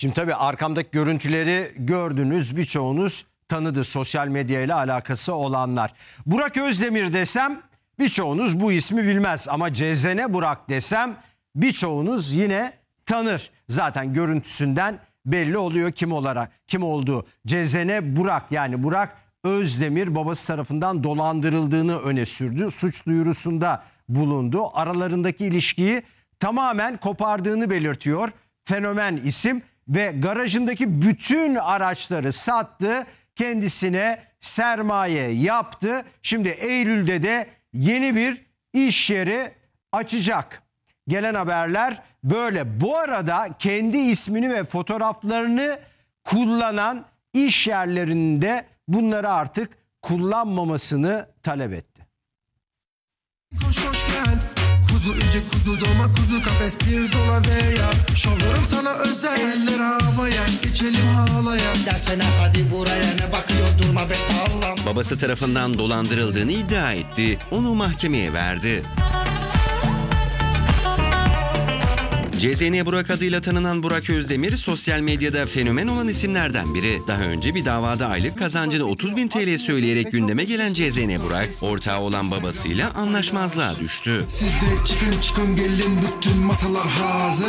Şimdi tabii arkamdaki görüntüleri gördünüz birçoğunuz tanıdı sosyal medyayla alakası olanlar. Burak Özdemir desem birçoğunuz bu ismi bilmez ama Cezene Burak desem birçoğunuz yine tanır. Zaten görüntüsünden belli oluyor kim olarak kim olduğu. Cezene Burak yani Burak Özdemir babası tarafından dolandırıldığını öne sürdü. Suç duyurusunda bulundu. Aralarındaki ilişkiyi tamamen kopardığını belirtiyor. Fenomen isim ve garajındaki bütün araçları sattı. Kendisine sermaye yaptı. Şimdi Eylül'de de yeni bir iş yeri açacak. Gelen haberler böyle. Bu arada kendi ismini ve fotoğraflarını kullanan iş yerlerinde bunları artık kullanmamasını talep etti. Koş koş gel Kuzu ince kuzu dolma kuzu kafes pirzola veya Şovlarım sana özel havaya Geçelim halaya Gelsene hadi buraya ne bakıyor durma be tallam Babası tarafından dolandırıldığını iddia etti. Onu mahkemeye verdi. CZN Burak adıyla tanınan Burak Özdemir sosyal medyada fenomen olan isimlerden biri. Daha önce bir davada aylık kazancını 30 bin TL söyleyerek gündeme gelen CZN Burak, ortağı olan babasıyla anlaşmazlığa düştü. Siz de çıkın çıkın gelin bütün masalar hazır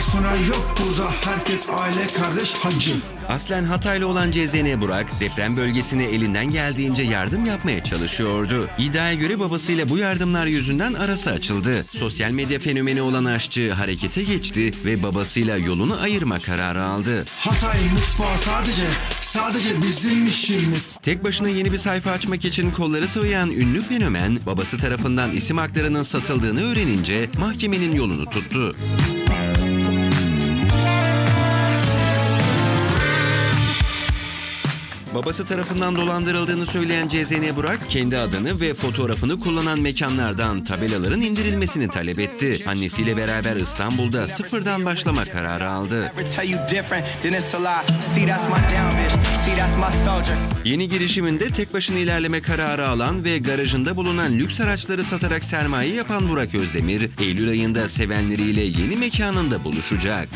Personel yok burada herkes aile kardeş hacı Aslen Hataylı olan CZN Burak, deprem bölgesine elinden geldiğince yardım yapmaya çalışıyordu. İddiaya göre babasıyla bu yardımlar yüzünden arası açıldı. Sosyal medya fenomeni olan aşçı harekete geçti ve babasıyla yolunu ayırma kararı aldı. Hatay mutfağı sadece sadece bizim işimiz Tek başına yeni bir sayfa açmak için kolları sıvayan ünlü fenomen, babası tarafından isim haklarının satıldığını öğrenince mahkemenin yolunu tuttu. Babası tarafından dolandırıldığını söyleyen CZN Burak, kendi adını ve fotoğrafını kullanan mekanlardan tabelaların indirilmesini talep etti. Annesiyle beraber İstanbul'da sıfırdan başlama kararı aldı. Yeni girişiminde tek başına ilerleme kararı alan ve garajında bulunan lüks araçları satarak sermaye yapan Burak Özdemir, Eylül ayında sevenleriyle yeni mekanında buluşacak.